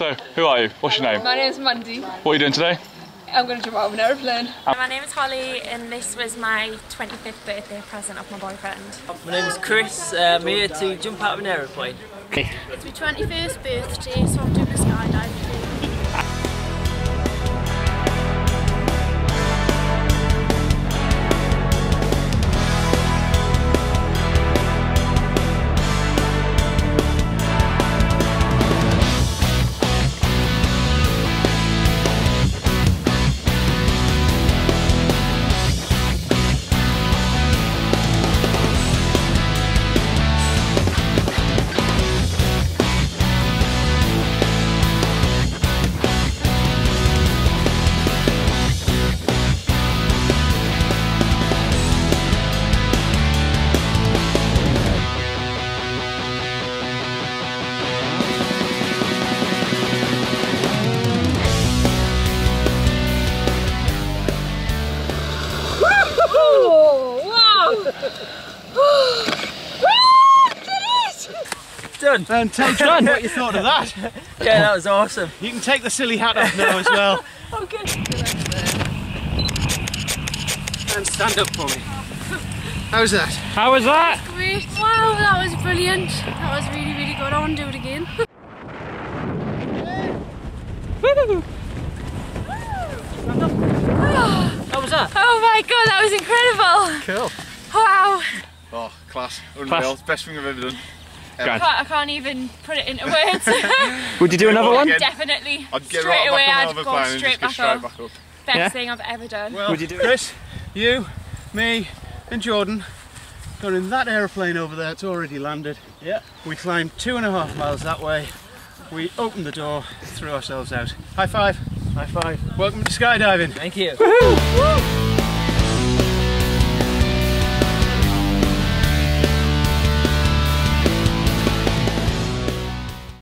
So, who are you? What's your name? My name's Mandy. What are you doing today? I'm going to jump out of an aeroplane. My name is Holly and this was my 25th birthday present of my boyfriend. My name is Chris. Uh, I'm here to jump out of an aeroplane. It's my 21st birthday, so I'm doing a skydiving. Done. And tell John what you thought of that. Yeah, that was awesome. You can take the silly hat off now as well. Okay. And stand up for me. How was that? How was that? Great. Wow, that was brilliant. That was really, really good. I want to do it again. Oh, How was that? Oh my god, that was incredible! Cool. Wow! Oh, class. Unreal. Best thing I've ever done. I can't, I can't even put it into words. Would you do another one? Again. Definitely. I'd get straight right away, back on I'd go plane and straight back straight up. back up. Best Yeah? thing I've ever done. Well, Would you do it? Chris, you, me, and Jordan got in that aeroplane over there. It's already landed. Yeah. We climbed two and a half miles that way. We opened the door, threw ourselves out. High five. High five. Welcome to skydiving. Thank you. Woohoo!